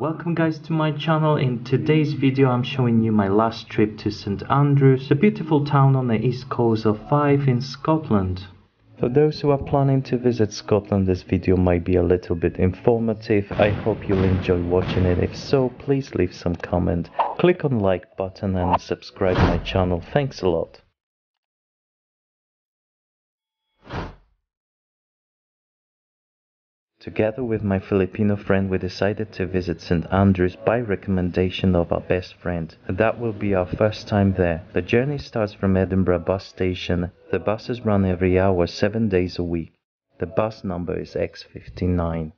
Welcome guys to my channel. In today's video I'm showing you my last trip to St Andrews, a beautiful town on the east coast of Fife in Scotland. For those who are planning to visit Scotland this video might be a little bit informative. I hope you'll enjoy watching it. If so, please leave some comment, click on like button and subscribe my channel. Thanks a lot. Together with my Filipino friend, we decided to visit St. Andrews by recommendation of our best friend. That will be our first time there. The journey starts from Edinburgh bus station. The buses run every hour, seven days a week. The bus number is X59.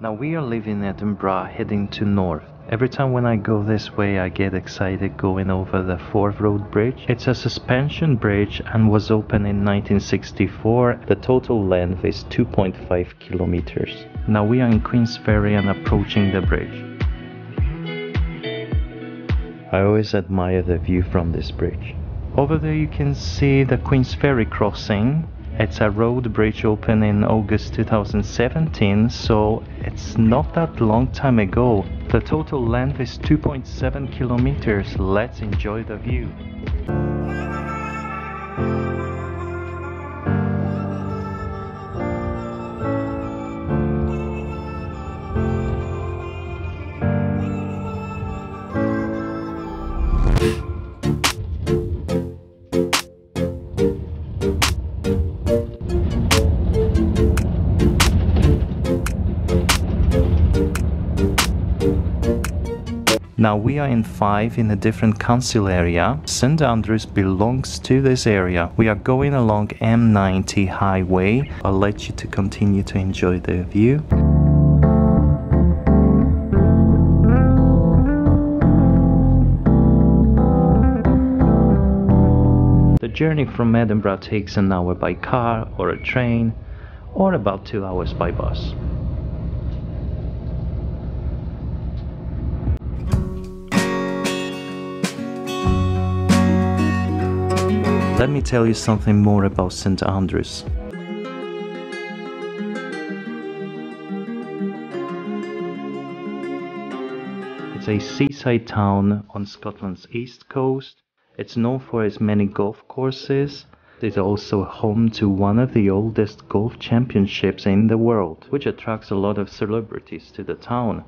Now we are leaving Edinburgh heading to north. Every time when I go this way I get excited going over the Forth Road Bridge. It's a suspension bridge and was opened in 1964. The total length is 2.5 kilometers. Now we are in Queensferry and approaching the bridge. I always admire the view from this bridge. Over there you can see the Queensferry crossing it's a road bridge opened in August 2017, so it's not that long time ago. The total length is 2.7 kilometers. Let's enjoy the view. Now we are in Fife in a different council area. St Andrews belongs to this area. We are going along M90 highway. I'll let you to continue to enjoy the view. The journey from Edinburgh takes an hour by car or a train or about two hours by bus. Let me tell you something more about St Andrews. It's a seaside town on Scotland's east coast. It's known for its many golf courses. It's also home to one of the oldest golf championships in the world, which attracts a lot of celebrities to the town.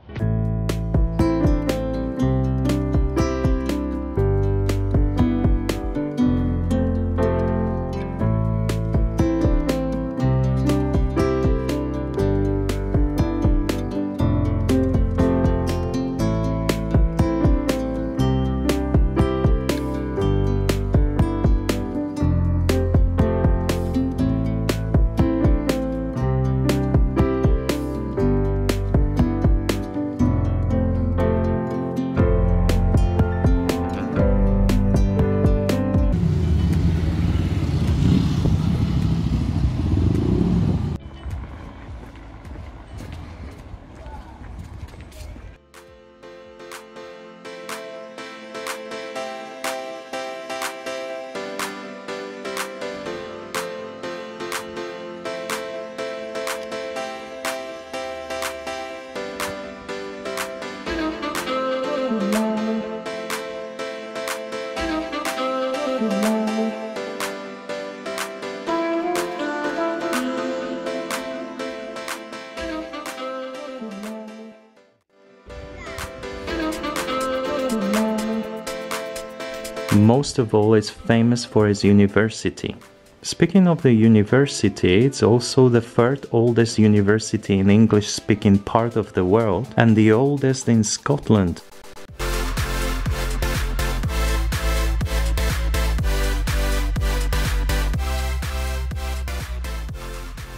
Most of all, it's famous for its university. Speaking of the university, it's also the third oldest university in English speaking part of the world and the oldest in Scotland.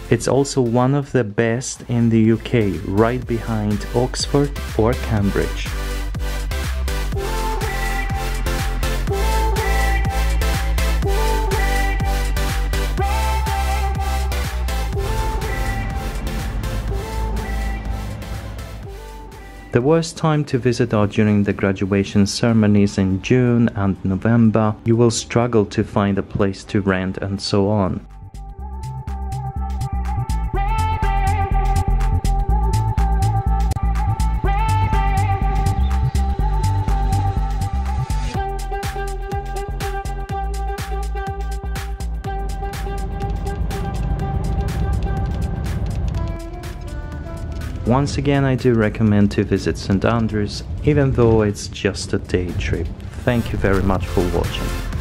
It's also one of the best in the UK, right behind Oxford or Cambridge. The worst time to visit are during the graduation ceremonies in June and November. You will struggle to find a place to rent and so on. Once again, I do recommend to visit St Andrews, even though it's just a day trip. Thank you very much for watching.